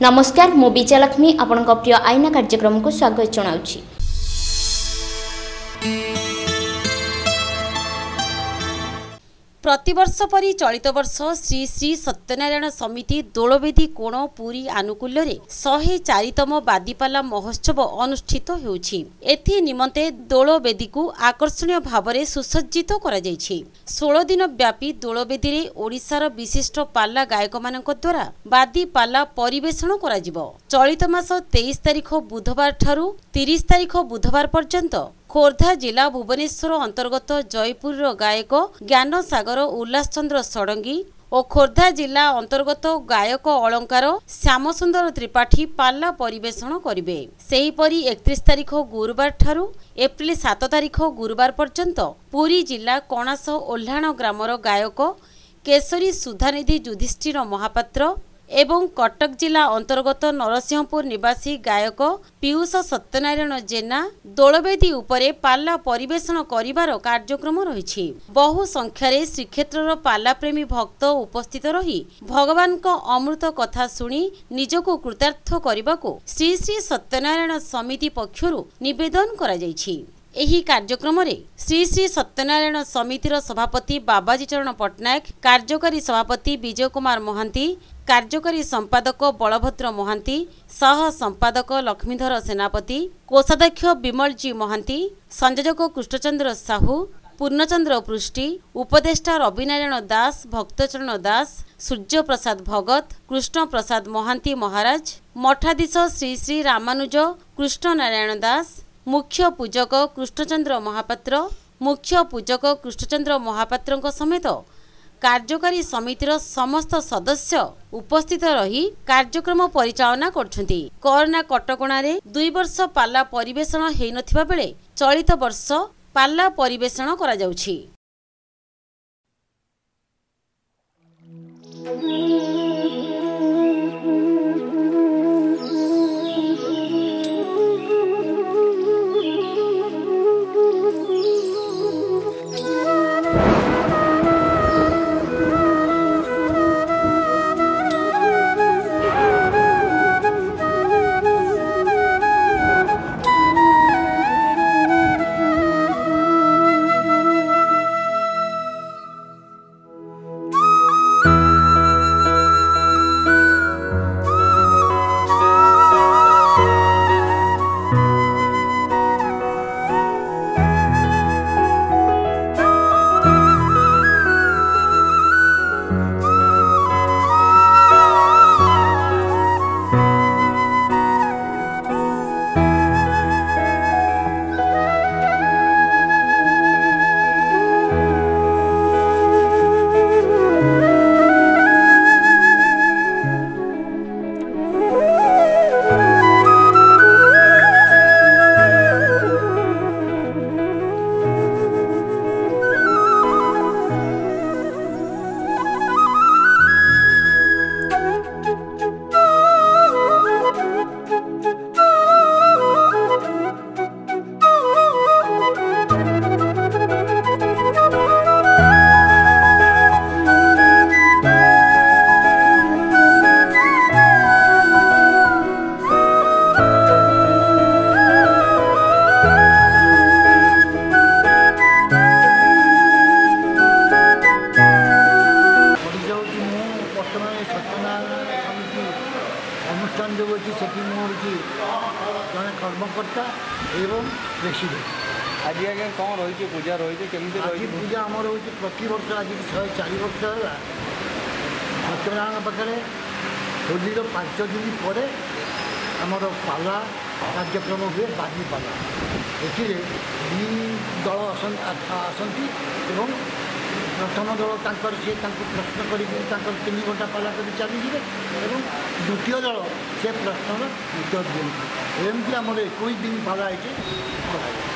ନମସ୍କାର ମୁଁ ବିଜୟଲକ୍ଷ୍ମୀ ଆପଣଙ୍କ ପ୍ରିୟ ଆଇନା କାର୍ଯ୍ୟକ୍ରମକୁ ସ୍ୱାଗତ ଜଣାଉଛି ପ୍ରତିବର୍ଷ ପରି ଚଳିତ ବର୍ଷ ଶ୍ରୀ ଶ୍ରୀ ସତ୍ୟନାରାୟଣ ସମିତି ଦୋଳବେଦୀ କୋଣ ପୁରୀ ଆନୁକୂଲ୍ୟରେ ଶହେ ଚାରିତମ ବାଦିପାଲା ମହୋତ୍ସବ ଅନୁଷ୍ଠିତ ହେଉଛି। ଏଥି ନିମନ୍ତେ ଦୋଳବେଦୀକୁ ଆକର୍ଷଣୀୟ ଭାବରେ ସୁସଜ୍ଜିତ କରାଯାଇଛି। ଷୋଳ ଦିନ ବ୍ୟାପୀ ଦୋଳବେଦୀରେ ଓଡ଼ିଶାର ବିଶିଷ୍ଟ ପାଲା ଗାୟକମାନଙ୍କ ଦ୍ୱାରା ବାଦି ପାଲା ପରିବେଷଣ କରାଯିବ। ଚଳିତ ମାସ ତେଇଶ ତାରିଖ ବୁଧବାର ଠାରୁ ତିରିଶ ତାରିଖ ବୁଧବାର ପର୍ଯ୍ୟନ୍ତ ଖୋର୍ଦ୍ଧା ଜିଲ୍ଲା ଭୁବନେଶ୍ୱର ଅନ୍ତର୍ଗତ ଜୟପୁରର ଗାୟକ ଜ୍ଞାନ ସାଗର ଉଲ୍ଲାସ ଚନ୍ଦ୍ର ଷଡ଼ଙ୍ଗୀ ଓ ଖୋର୍ଦ୍ଧା ଜିଲ୍ଲା ଅନ୍ତର୍ଗତ ଗାୟକ ଅଳଙ୍କାର ଶ୍ୟାମସୁନ୍ଦର ତ୍ରିପାଠୀ ପାଲା ପରିବେଷଣ କରିବେ ସେହିପରି ଏକତିରିଶ ତାରିଖ ଗୁରୁବାର ଠାରୁ ଏପ୍ରିଲ ସାତ ତାରିଖ ଗୁରୁବାର ପର୍ଯ୍ୟନ୍ତ ପୁରୀ ଜିଲ୍ଲା କଣାସ ଓହ୍ଲାଣ ଗ୍ରାମର ଗାୟକ କେଶରୀ ସୁଧାନିଧି ଯୁଧିଷ୍ଠିର ମହାପାତ୍ର ଏବଂ କଟକ ଜିଲ୍ଲା ଅନ୍ତର୍ଗତ ନରସିଂହପୁର ନିବାସୀ ଗାୟକ ପିୟୁଷ ସତ୍ୟନାରାୟଣ ଜେନା ଦୋଳବେଦୀ ଉପରେ ପାଲା ପରିବେଷଣ କରିବାର କାର୍ଯ୍ୟକ୍ରମ ରହିଛି। ବହୁ ସଂଖ୍ୟାରେ ଶ୍ରୀକ୍ଷେତ୍ରର ପାଲାପ୍ରେମୀ ଭକ୍ତ ଉପସ୍ଥିତ ରହି ଭଗବାନଙ୍କ ଅମୃତ କଥା ଶୁଣି ନିଜକୁ କୃତାର୍ଥ କରିବାକୁ ଶ୍ରୀ ଶ୍ରୀ ସତ୍ୟନାରାୟଣ ସମିତି ପକ୍ଷରୁ ନିବେଦନ କରାଯାଇଛି। ଏହି କାର୍ଯ୍ୟକ୍ରମରେ ଶ୍ରୀ ଶ୍ରୀ ସତ୍ୟନାରାୟଣ ସମିତିର ସଭାପତି ବାବାଜୀ ଚରଣ ପଟ୍ଟନାୟକ କାର୍ଯ୍ୟକାରୀ ସଭାପତି ବିଜୟ କୁମାର ମହାନ୍ତି କାର୍ଯ୍ୟକାରୀ ସମ୍ପାଦକ ବଳଭଦ୍ର ମହାନ୍ତି ସହ ସମ୍ପାଦକ ଲକ୍ଷ୍ମୀଧର ସେନାପତି କୋଷାଧ୍ୟକ୍ଷ ବିମଳଜୀ ମହାନ୍ତି ସଂଯୋଜକ କୃଷ୍ଣଚନ୍ଦ୍ର ସାହୁ ପୂର୍ଣ୍ଣଚନ୍ଦ୍ର ପୃଷ୍ଟି ଉପଦେଷ୍ଟା ରବିନାରାୟଣ ଦାସ ଭକ୍ତଚରଣ ଦାସ ସୂର୍ଯ୍ୟପ୍ରସାଦ ଭଗତ କୃଷ୍ଣପ୍ରସାଦ ମହାନ୍ତି ମହାରାଜ ମଠାଧୀଶ ଶ୍ରୀ ଶ୍ରୀ ରାମାନୁଜ କୃଷ୍ଣନାରାୟଣ ଦାସ ମୁଖ୍ୟ ପୂଜକ କୃଷ୍ଣଚନ୍ଦ୍ର ମହାପାତ୍ର ମୁଖ୍ୟ ପୂଜକ କୃଷ୍ଣଚନ୍ଦ୍ର ମହାପାତ୍ରଙ୍କ ସମେତ କାର୍ଯ୍ୟକାରୀ ସମିତିର ସମସ୍ତ ସଦସ୍ୟ ଉପସ୍ଥିତ ରହି କାର୍ଯ୍ୟକ୍ରମ ପରିଚାଳନା କରୁଛନ୍ତି। କରୋନା କଟକଣାରେ ଦୁଇ ବର୍ଷ ପାଲା ପରିବେଷଣ ହୋଇନଥିବା ବେଳେ ଚଳିତ ବର୍ଷ ପାଲା ପରିବେଷଣ କରାଯାଉଛି। ପଡ଼ିଯାଉଛି ହୋଲିର ପାଞ୍ଚ ଦିନ ପରେ ଆମର ପାଲା କାର୍ଯ୍ୟକ୍ରମ ହୁଏ ବାଜି ପାଲା। ଏଥିରେ ଦୁଇ ଦଳ ଆସନ୍ତି ଆସନ୍ତି ଏବଂ ପ୍ରଥମ ଦଳ ତାଙ୍କର ସେ ତାଙ୍କୁ ପ୍ରଶ୍ନ କରିକି ତାଙ୍କର ତିନି ଘଣ୍ଟା ପାଲା କରି ଚାଲିଯିବେ ଏବଂ ଦ୍ୱିତୀୟ ଦଳ ସେ ପ୍ରଶ୍ନର ଉତ୍ତର ଦିଅନ୍ତି। ଏମିତି ଆମର ଏକୋଇଶ ଦିନ ପାଲା ଏଠି କରାଯାଏ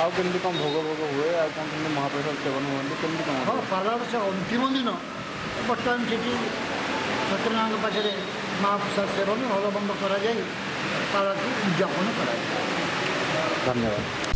ଆଉ କେମିତି କ'ଣ ଭୋଗ ଭୋଗ ହୁଏ? ଆଉ କ'ଣ କେମିତି ମହାପ୍ରସାଦ ସେବନ ହୁଅନ୍ତି? କେମିତି କ'ଣ ହଁ ପାଲାର ସେ ଅନ୍ତିମ ଦିନ ବର୍ତ୍ତମାନ ସେଠି ସତ୍ୟନାରାୟଣଙ୍କ ପାଖରେ मा प्रशासेन अव उद्यापन गर्न धन्यवाद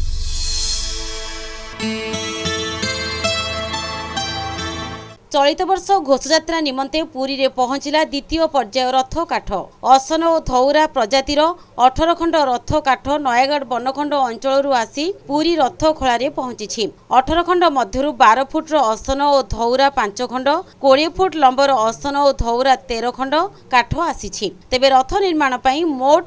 ଚଳିତ ବର୍ଷ ଘୋଷଯାତ୍ରା ନିମନ୍ତେ ପୁରୀରେ ପହଞ୍ଚିଲା ଦ୍ୱିତୀୟ ପର୍ଯ୍ୟାୟ ରଥ କାଠ ଅସନ ଓ ଧଉରା ପ୍ରଜାତିର ଅଠର ଖଣ୍ଡ ରଥ କାଠ ନୟାଗଡ଼ ବନଖଣ୍ଡ ଅଞ୍ଚଳରୁ ଆସି ପୁରୀ ରଥ ଖଳାରେ ପହଞ୍ଚିଛି। ଅଠର ଖଣ୍ଡ ମଧ୍ୟରୁ ବାର ଫୁଟର ଅସନ ଓ ଧଉରା ପାଞ୍ଚ ଖଣ୍ଡ କୋଡ଼ିଏ ଫୁଟ ଲମ୍ବର ଅସନ ଓ ଧଉରା ତେର ଖଣ୍ଡ କାଠ ଆସିଛି। ତେବେ ରଥ ନିର୍ମାଣ ପାଇଁ ମୋଟ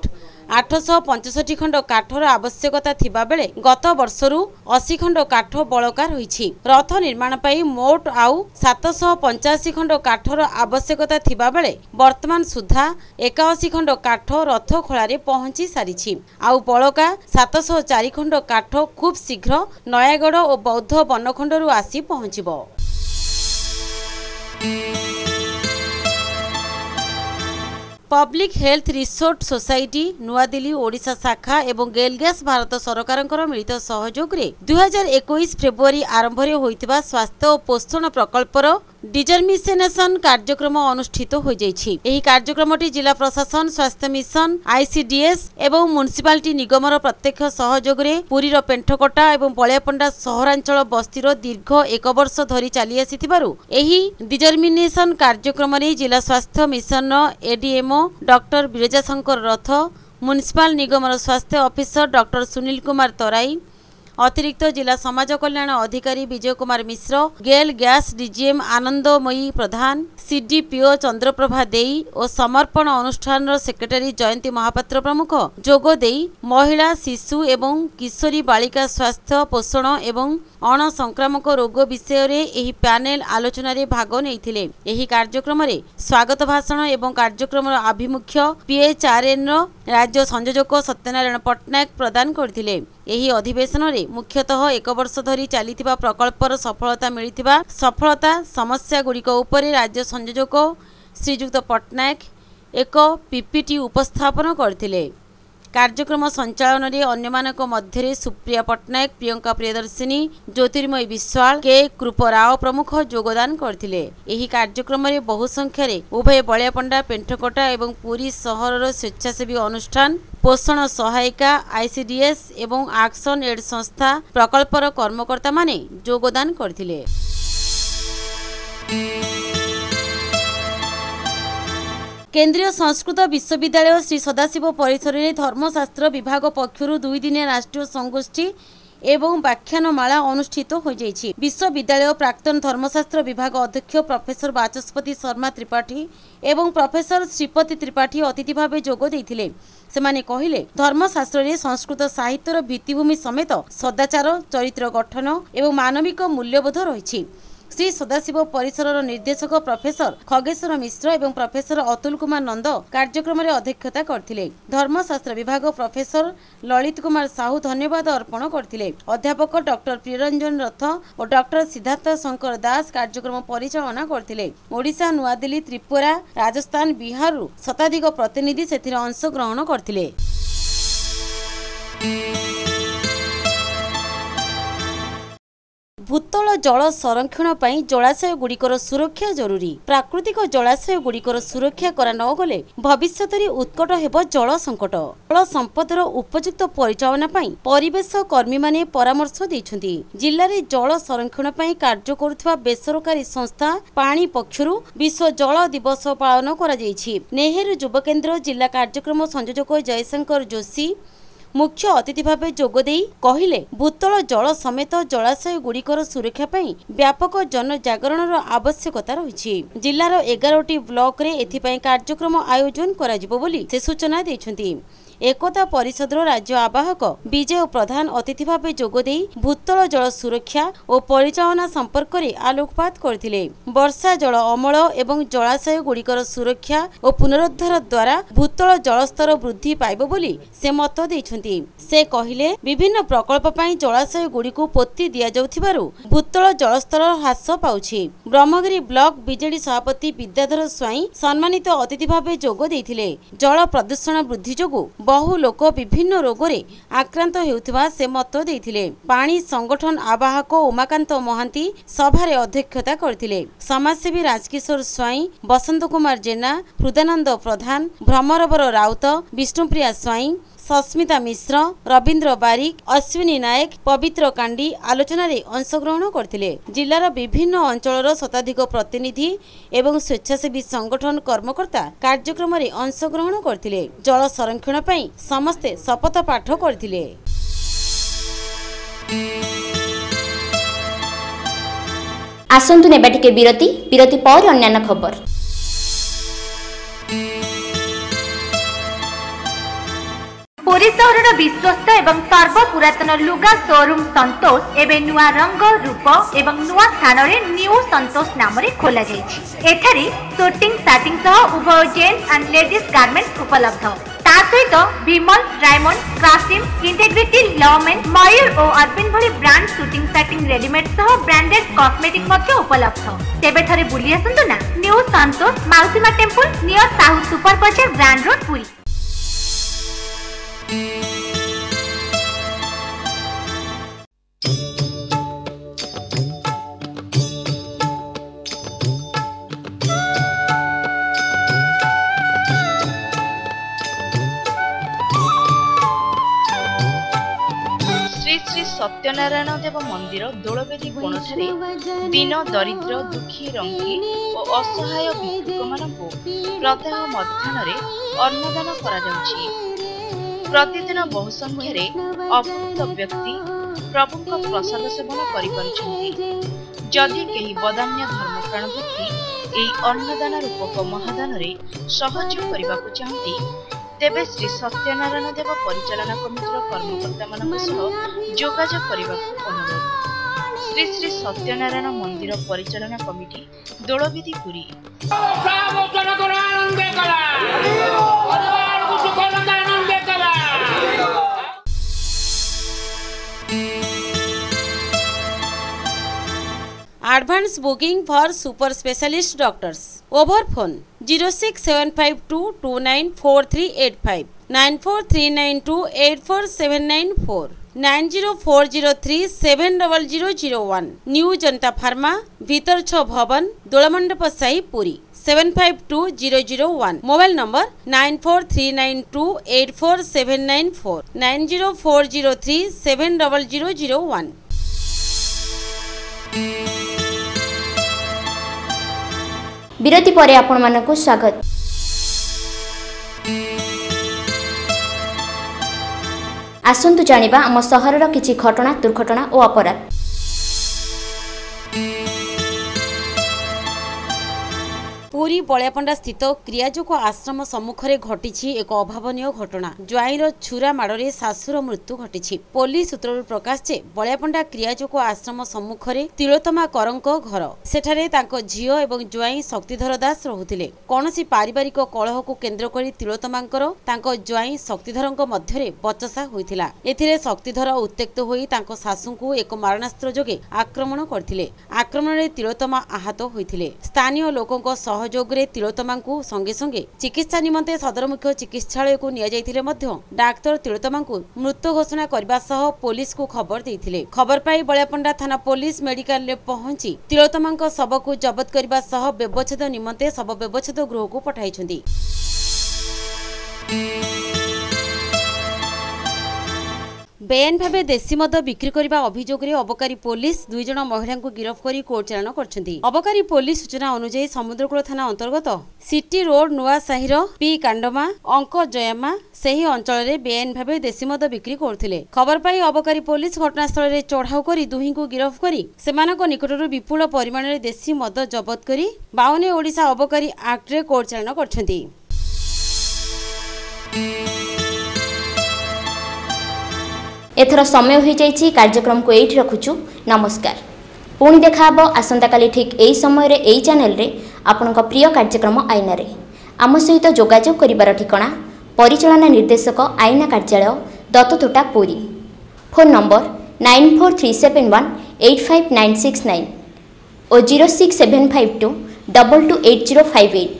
ଆଠଶହ ପଞ୍ଚଷଠି ଖଣ୍ଡ କାଠର ଆବଶ୍ୟକତା ଥିବାବେଳେ ଗତ ବର୍ଷରୁ ଅଶୀ ଖଣ୍ଡ କାଠ ବଳକା ରହିଛି। ରଥ ନିର୍ମାଣ ପାଇଁ ମୋଟ ଆଉ ସାତଶହ ପଞ୍ଚାଅଶୀ ଖଣ୍ଡ କାଠର ଆବଶ୍ୟକତା ଥିବାବେଳେ ବର୍ତ୍ତମାନ ସୁଦ୍ଧା ଏକାଅଶୀ ଖଣ୍ଡ କାଠ ରଥ ଖଳାରେ ପହଞ୍ଚି ସାରିଛି। ଆଉ ବଳକା ସାତଶହ ଚାରି ଖଣ୍ଡ କାଠ ଖୁବ୍ ଶୀଘ୍ର ନୟାଗଡ଼ ଓ ବୌଦ୍ଧ ବନଖଣ୍ଡରୁ ଆସି ପହଞ୍ଚିବ। public health resort society New Delhi Odisha ଶାଖା ଏବଂ ଗେଲ୍ ଗ୍ୟାସ୍ ଭାରତ ସରକାରଙ୍କର ମିଳିତ ସହଯୋଗରେ ଦୁଇହଜାର ଏକୋଇଶ ଫେବୃଆରୀ ଆରମ୍ଭରେ ହୋଇଥିବା ସ୍ୱାସ୍ଥ୍ୟ ଓ ପୋଷଣ ପ୍ରକଳ୍ପର ଡିଜର୍ମିସେନେସନ କାର୍ଯ୍ୟକ୍ରମ ଅନୁଷ୍ଠିତ ହୋଇଯାଇଛି ଏହି କାର୍ଯ୍ୟକ୍ରମଟି ଜିଲ୍ଲା ପ୍ରଶାସନ ସ୍ୱାସ୍ଥ୍ୟ ମିଶନ ଆଇସିଡିଏସ୍ ଏବଂ ମ୍ୟୁନିସିପାଲିଟି ନିଗମର ପ୍ରତ୍ୟକ୍ଷ ସହଯୋଗରେ ପୁରୀର ପେଣ୍ଠକଟା ଏବଂ ବଳିଆପଣ୍ଡା ସହରାଞ୍ଚଳ ବସ୍ତିର ଦୀର୍ଘ ଏକ ବର୍ଷ ଧରି ଚାଲି ଆସିଥିବାରୁ ଏହି ଡିଜର୍ମିନେସନ କାର୍ଯ୍ୟକ୍ରମରେ ଜିଲ୍ଲା ସ୍ୱାସ୍ଥ୍ୟ ମିଶନର doctor Biraja Shankar Rath municipal ନିଗମର ସ୍ୱାସ୍ଥ୍ୟ ଅଫିସର ଡକ୍ଟର ସୁନୀଲ କୁମାର ତରାଇ ଅତିରିକ୍ତ ଜିଲ୍ଲା ସମାଜ କଲ୍ୟାଣ ଅଧିକାରୀ Bijay Kumar Mishra GAIL gas DGM Anandamayee Pradhan CDPO Chandraprabha Dei ଓ ସମର୍ପଣ ଅନୁଷ୍ଠାନର ସେକ୍ରେଟାରୀ ଜୟନ୍ତୀ ମହାପାତ୍ର ପ୍ରମୁଖ ଯୋଗ ଦେଇ ମହିଳା ଶିଶୁ ଏବଂ କିଶୋରୀ ବାଳିକା ସ୍ୱାସ୍ଥ୍ୟ ପୋଷଣ ଏବଂ ଅଣସଂକ୍ରାମକ ରୋଗ ବିଷୟରେ ଏହି ପ୍ୟାନେଲ ଆଲୋଚନାରେ ଭାଗ ନେଇଥିଲେ ଏହି କାର୍ଯ୍ୟକ୍ରମରେ ସ୍ୱାଗତ ଭାଷଣ ଏବଂ କାର୍ଯ୍ୟକ୍ରମର ଆଭିମୁଖ୍ୟ ପିଏଚ୍ଆର୍ଏନ୍ର ରାଜ୍ୟ ସଂଯୋଜକ ସତ୍ୟନାରାୟଣ ପଟ୍ଟନାୟକ ପ୍ରଦାନ କରିଥିଲେ। ଏହି ଅଧିବେଶନରେ ମୁଖ୍ୟତଃ ଏକ ବର୍ଷ ଧରି ଚାଲିଥିବା ପ୍ରକଳ୍ପର ସଫଳତା ମିଳିଥିବା ସଫଳତା ସମସ୍ୟାଗୁଡ଼ିକ ଉପରେ ରାଜ୍ୟ ସଂଯୋଜକ ଶ୍ରୀଯୁକ୍ତ ପଟ୍ଟନାୟକ ଏକ ପିପିଟି ଉପସ୍ଥାପନ କରିଥିଲେ। কার্যক্রম সঞ্চালনের অন্য মধ্যে সুপ্রিয়া পট্টনাক প্রিয়ঙ্কা প্রিয়দর্শিনী, জ্যোতির্ময় বিশ্বাল, কে কৃপ রাও প্রমুখ যোগদান করে এই কার্যক্রমের বহু সংখ্যার উভয় বলিয়াপণ্ডা পেঠকটা এবং পুরী সহরর স্বেচ্ছাসেবী অনুষ্ঠান পোষণ সহায়িকা আইসিডিএস এবং আকশন এড সংস্থা প্রকল্পর কর্মকর্তা মানে যোগদান করে কেন্দ্রীয় সংস্কৃত বিশ্ববিদ্যালয় শ্রী সদাশিব পরিসরের ধর্মশাস্ত্র বিভাগ পক্ষর দুইদিনিয়া রাষ্ট্রীয় সংগোষ্ঠী এবং ব্যাখ্যানমালা অনুষ্ঠিত হয়ে যাই বিশ্ববিদ্যালয় প্রাক্তন ধর্মশাস্ত্র বিভাগ অধ্যক্ষ প্রফেসর বাচস্পতি শর্মা ত্রিপাঠী এবং প্রফেসর শ্রীপতি ত্রিপাঠী অতিথিভাবে যোগ দিয়ে সেমানে কহিলে ধর্মশাস্ত্রে সংস্কৃত সাহিত্যর ভিত্তিভূমি সমেত সদাচার চরিত্র গঠন এবং মানবিক মূল্যবোধ রয়েছে ଶ୍ରୀ ସଦାଶିବ ପରିସରର ନିର୍ଦ୍ଦେଶକ ପ୍ରଫେସର ଖଗେଶ୍ୱର ମିଶ୍ର ଏବଂ ପ୍ରଫେସର ଅତୁଲ କୁମାର ନନ୍ଦ କାର୍ଯ୍ୟକ୍ରମରେ ଅଧ୍ୟକ୍ଷତା କରିଥିଲେ। ଧର୍ମଶାସ୍ତ୍ର ବିଭାଗ ପ୍ରଫେସର ଲଳିତ କୁମାର ସାହୁ ଧନ୍ୟବାଦ ଅର୍ପଣ କରିଥିଲେ। ଅଧ୍ୟାପକ ଡକ୍ଟର ପ୍ରିୟରଞ୍ଜନ ରଥ ଓ ଡକ୍ଟର ସିଦ୍ଧାର୍ଥ ଶଙ୍କର ଦାସ କାର୍ଯ୍ୟକ୍ରମ ପରିଚାଳନା କରିଥିଲେ। ଓଡ଼ିଶା ନୂଆଦିଲ୍ଲୀ ତ୍ରିପୁରା ରାଜସ୍ଥାନ ବିହାରରୁ ଶତାଧିକ ପ୍ରତିନିଧି ସେଥିରେ ଅଂଶଗ୍ରହଣ କରିଥିଲେ। ଭୂତଳ ଜଳ ସଂରକ୍ଷଣ ପାଇଁ ଜଳାଶୟଗୁଡ଼ିକର ସୁରକ୍ଷା ଜରୁରୀ। ପ୍ରାକୃତିକ ଜଳାଶୟଗୁଡ଼ିକର ସୁରକ୍ଷା କରା ନଗଲେ ଭବିଷ୍ୟତରେ ଉତ୍କଟ ହେବ ଜଳ ସଙ୍କଟ ଜଳ ସମ୍ପଦର ଉପଯୁକ୍ତ ପରିଚାଳନା ପାଇଁ ପରିବେଶ କର୍ମୀମାନେ ପରାମର୍ଶ ଦେଇଛନ୍ତି। ଜିଲ୍ଲାରେ ଜଳ ସଂରକ୍ଷଣ ପାଇଁ କାର୍ଯ୍ୟ କରୁଥିବା ବେସରକାରୀ ସଂସ୍ଥା ପାଣି ପକ୍ଷରୁ ବିଶ୍ୱ ଜଳ ଦିବସ ପାଳନ କରାଯାଇଛି। ନେହେରୁ ଯୁବକେନ୍ଦ୍ର ଜିଲ୍ଲା କାର୍ଯ୍ୟକ୍ରମ ସଂଯୋଜକ ଜୟଶଙ୍କର ଯୋଶୀ ମୁଖ୍ୟ ଅତିଥି ଭାବେ ଯୋଗଦେଇ କହିଲେ ଭୂତଳ ଜଳ ସମେତ ଜଳାଶୟ ଗୁଡ଼ିକର ସୁରକ୍ଷା ପାଇଁ ବ୍ୟାପକ ଜନଜାଗରଣର ଆବଶ୍ୟକତା ରହିଛି। ଜିଲ୍ଲାର ଏଗାରଟି ବ୍ଲକରେ ଏଥିପାଇଁ କାର୍ଯ୍ୟକ୍ରମ ଆୟୋଜନ କରାଯିବ ବୋଲି ସେ ସୂଚନା ଦେଇଛନ୍ତି। একতা পরিষদর রাজ্য আবাহক বিজয় প্রধান অতিথি ভাবে যোগদে ভূতল জল সুরক্ষা ও পরিচালনা সম্পর্কের আলোকপাত করে বর্ষা জল অমল এবং জলাশয়গুড়ির সুরক্ষা ও পুনরুদ্ধার দ্বারা ভূতল জলস্তর বৃদ্ধি পাইব বলে সে মত দিয়েছেন সে কহিলে, বিভিন্ন প্রকল্প পাই জলাশয়গুড়ি পোতি দিয়াযাউথিবারু ভূতল জলস্তর হ্রাস পাচ্ছে ব্রহ্মগিরি ব্লক বিজেডি সভাপতি বিদ্যাধর স্বাই সম্মানিত অতিথি ভাবে যোগ দিয়ে জল প্রদূষণ বৃদ্ধি যোগুঁ ବହୁ ଲୋକ ବିଭିନ୍ନ ରୋଗରେ ଆକ୍ରାନ୍ତ ହେଉଥିବା ସେ ମତ ଦେଇଥିଲେ। ପାଣି ସଂଗଠନ ଆବାହକ ଉମାକାନ୍ତ ମହାନ୍ତି ସଭାରେ ଅଧ୍ୟକ୍ଷତା କରିଥିଲେ। ସମାଜସେବୀ ରାଜକିଶୋର ସ୍ୱାଇଁ ବସନ୍ତ କୁମାର ଜେନା ହୃଦାନନ୍ଦ ପ୍ରଧାନ ଭ୍ରମରବର ରାଉତ ବିଷ୍ଣୁପ୍ରିୟା ସ୍ୱାଇଁ ସସ୍ମିତା ମିଶ୍ର ରବୀନ୍ଦ୍ର ବାରିକ ଅଶ୍ୱିନୀ ନାୟକ ପବିତ୍ର କାଣ୍ଡି ଆଲୋଚନାରେ ଅଂଶଗ୍ରହଣ କରିଥିଲେ। ଜିଲ୍ଲାର ବିଭିନ୍ନ ଅଞ୍ଚଳର ଶତାଧିକ ପ୍ରତିନିଧି ଏବଂ ସ୍ୱେଚ୍ଛାସେବୀ ସଂଗଠନ କର୍ମକର୍ତ୍ତା କାର୍ଯ୍ୟକ୍ରମରେ ଅଂଶଗ୍ରହଣ କରିଥିଲେ। ଜଳ ସଂରକ୍ଷଣ ପାଇଁ ସମସ୍ତେ ଶପଥ ପାଠ କରିଥିଲେ। ଆସନ୍ତୁ ନେବା ଟିକେ ବିରତି। ବିରତି ପରେ ଅନ୍ୟାନ୍ୟ ଖବର। ପୁରୀ ସହରର ବିଶ୍ୱସ୍ତ ଏବଂ ସର୍ବ ପୁରାତନ ଲୁଗା ଶୋରୁମ ସନ୍ତୋଷ ଏବେ ନୂଆ ରଙ୍ଗ ରୂପ ଏବଂ ନୂଆ ସ୍ଥାନରେ ନ୍ୟୁ ସନ୍ତୋଷ ନାମରେ ଖୋଲାଯାଇଛି। ଏଠାରେ ସୁଟିଂ ସାଟିଂ ସହ ଉଭୟ ଜେଣ୍ଟସ ଆଣ୍ଡ ଲେଡିଜ୍ ଗାର୍ମେଣ୍ଟସ ଉପଲବ୍ଧ। ତା ସହିତ ବିମଲ ଡାଇମଣ୍ଡ କ୍ରାସିମ ଇଣ୍ଟିଗ୍ରିଟି ଲମେନ୍ ମୟୁର ଓ ଅରବିନ୍ଦ ଭଳି ବ୍ରାଣ୍ଡ ସୁଟିଂ ସାଟିଂ ରେଡିମେଡ୍ ସହ ବ୍ରାଣ୍ଡେଡ୍ କସ୍ମେଟିକ୍ ମଧ୍ୟ ଉପଲବ୍ଧ। ତେବେ ଥରେ ବୁଲି ଆସନ୍ତୁ ନା। New Santosh Mausima temple near Sahu super Bazaar grand road Puri. Shri Shri Satyanarayan Dev ମନ୍ଦିର ଦୋଳବେଦୀ କୋଣଠାରେ ଦୀନ ଦରିଦ୍ର ଦୁଃଖୀ ରଙ୍ଗୀ ଓ ଅସହାୟ ଭିକ୍ଷୁକମାନଙ୍କୁ ପ୍ରତ୍ୟହ ମଧ୍ୟାହ୍ନରେ ଅନ୍ନଦାନ କରାଯାଉଛି। ପ୍ରତିଦିନ ବହୁ ସଂଖ୍ୟାରେ ଅବୃତ ବ୍ୟକ୍ତି ପ୍ରଭୁଙ୍କ ପ୍ରସାଦ ସେବନ କରିପାରୁଛନ୍ତି। ଯଦି କେହି ବଦାନ୍ୟ ଧର୍ମପ୍ରାଣ ବ୍ୟକ୍ତି ଏହି ଅନ୍ନଦାନ ରୂପକ ମହାଦାନରେ ସହଯୋଗ କରିବାକୁ ଚାହାନ୍ତି ତେବେ ଶ୍ରୀ ସତ୍ୟନାରାୟଣ ଦେବ ପରିଚାଳନା କମିଟିର କର୍ମକର୍ତ୍ତାମାନଙ୍କ ସହ ଯୋଗାଯୋଗ କରିବାକୁ ଅନୁରୋଧ। ଶ୍ରୀ ଶ୍ରୀ ସତ୍ୟନାରାୟଣ ମନ୍ଦିର ପରିଚାଳନା committee ଦୋଳବିଧି Puri advance booking for super specialist doctors over phone zero six seven five two two nine four three eight five nine four three nine two eight four seven nine four nine zero four zero three seven double zero zero one new Janata pharma भीतर छ भवन Dolamandap Sai Puri seven five two zero zero one mobile number nine four three nine two eight four seven nine four nine zero four zero three seven double zero zero one ବିରତି ପରେ ଆପଣମାନଙ୍କୁ ସ୍ୱାଗତ। ଆସନ୍ତୁ ଜାଣିବା ଆମ ସହରର କିଛି ଘଟଣା ଦୁର୍ଘଟଣା ଓ ଅପରାଧ। ପୁରୀ ବଳିଆପଣ୍ଡା ସ୍ଥିତ କ୍ରିୟାଯୋଗ ଆଶ୍ରମ ସମ୍ମୁଖରେ ଘଟିଛି ଏକ ଅଭାବନୀୟ ଘଟଣା। ଜ୍ୱାଇଁର ଛୁରା ମାଡ଼ରେ ଶାଶୁର ମୃତ୍ୟୁ ଘଟିଛି। ପୋଲିସ ସୂତ୍ରରୁ ପ୍ରକାଶ ଯେ ବଳିଆପଣ୍ଡା କ୍ରିୟାଯୋଗ ଆଶ୍ରମ ସମ୍ମୁଖରେ ତିଳୋତ୍ତମା କରଙ୍କ ଘର। ସେଠାରେ ତାଙ୍କ ଝିଅ ଏବଂ ଜ୍ୱାଇଁ ଶକ୍ତିଧର ଦାସ ରହୁଥିଲେ। କୌଣସି ପାରିବାରିକ କଳହକୁ କେନ୍ଦ୍ର କରି ତିଳୋତ୍ତମାଙ୍କର ତାଙ୍କ ଜ୍ୱାଇଁ ଶକ୍ତିଧରଙ୍କ ମଧ୍ୟରେ ବଚସା ହୋଇଥିଲା। ଏଥିରେ ଶକ୍ତିଧର ଉତ୍ତ୍ୟକ୍ତ ହୋଇ ତାଙ୍କ ଶାଶୁଙ୍କୁ ଏକ ମାରଣାସ୍ତ୍ର ଯୋଗେ ଆକ୍ରମଣ କରିଥିଲେ। ଆକ୍ରମଣରେ ତିଳୋତ୍ତମା ଆହତ ହୋଇଥିଲେ। ସ୍ଥାନୀୟ ଲୋକଙ୍କ ସହଯୋଗରେ ତିଳୋତ୍ତମାଙ୍କୁ ସଙ୍ଗେ ସଙ୍ଗେ ଚିକିତ୍ସା ନିମନ୍ତେ ସଦର ମୁଖ୍ୟ ଚିକିତ୍ସାଳୟକୁ ନିଆଯାଇଥିଲେ ମଧ୍ୟ ଡାକ୍ତର ତିଳୋତ୍ତମାଙ୍କୁ ମୃତ ଘୋଷଣା କରିବା ସହ ପୋଲିସକୁ ଖବର ଦେଇଥିଲେ। ଖବର ପାଇ ବଳିଆପଣ୍ଡା ଥାନା ପୋଲିସ ମେଡିକାଲରେ ପହଞ୍ଚି ତିଳୋତ୍ତମାଙ୍କ ଶବକୁ ଜବତ କରିବା ସହ ବ୍ୟବଚ୍ଛେଦ ନିମନ୍ତେ ଶବ ବ୍ୟବଚ୍ଛେଦ ଗୃହକୁ ପଠାଇଛନ୍ତି। ବେଆଇନ ଭାବେ ଦେଶୀ ମଦ ବିକ୍ରି କରିବା ଅଭିଯୋଗରେ ଅବକାରୀ ପୋଲିସ ଦୁଇ ଜଣ ମହିଳାଙ୍କୁ ଗିରଫ କରି କୋର୍ଟ ଚାଲାଣ କରିଛନ୍ତି। ଅବକାରୀ ପୋଲିସ ସୂଚନା ଅନୁଯାୟୀ ସମୁଦ୍ରକୂଳ ଥାନା ଅନ୍ତର୍ଗତ ସିଟି ରୋଡ ନୂଆ ସାହିର ପି କାଣ୍ଡମା ଅଙ୍କ ଜୟାମା ସେହି ଅଞ୍ଚଳରେ ବେଆଇନ ଭାବେ ଦେଶୀ ମଦ ବିକ୍ରି କରୁଥିଲେ। ଖବର ପାଇ ଅବକାରୀ ପୋଲିସ ଘଟଣାସ୍ଥଳରେ ଚଢ଼ାଉ କରି ଦୁହିଁଙ୍କୁ ଗିରଫ କରି ସେମାନଙ୍କ ନିକଟରୁ ବିପୁଳ ପରିମାଣରେ ଦେଶୀ ମଦ ଜବତ କରି ବାଉନେ ଓଡ଼ିଶା ଅବକାରୀ ଆକ୍ଟରେ କୋର୍ଟ ଚାଲାଣ କରିଛନ୍ତି। ଏଥର ସମୟ ହୋଇଯାଇଛି କାର୍ଯ୍ୟକ୍ରମକୁ ଏଇଠି ରଖୁଛୁ। ନମସ୍କାର। ପୁଣି ଦେଖାହେବ ଆସନ୍ତାକାଲି ଠିକ୍ ଏହି ସମୟରେ ଏହି ଚ୍ୟାନେଲରେ ଆପଣଙ୍କ ପ୍ରିୟ କାର୍ଯ୍ୟକ୍ରମ ଆଇନାରେ। ଆମ ସହିତ ଯୋଗାଯୋଗ କରିବାର ଠିକଣା ପରିଚାଳନା ନିର୍ଦ୍ଦେଶକ ଆଇନା କାର୍ଯ୍ୟାଳୟ Dattatota Puri. Phone number nine four three seven one eight five nine six nine ଓ zero six seven five two double two eight zero five eight.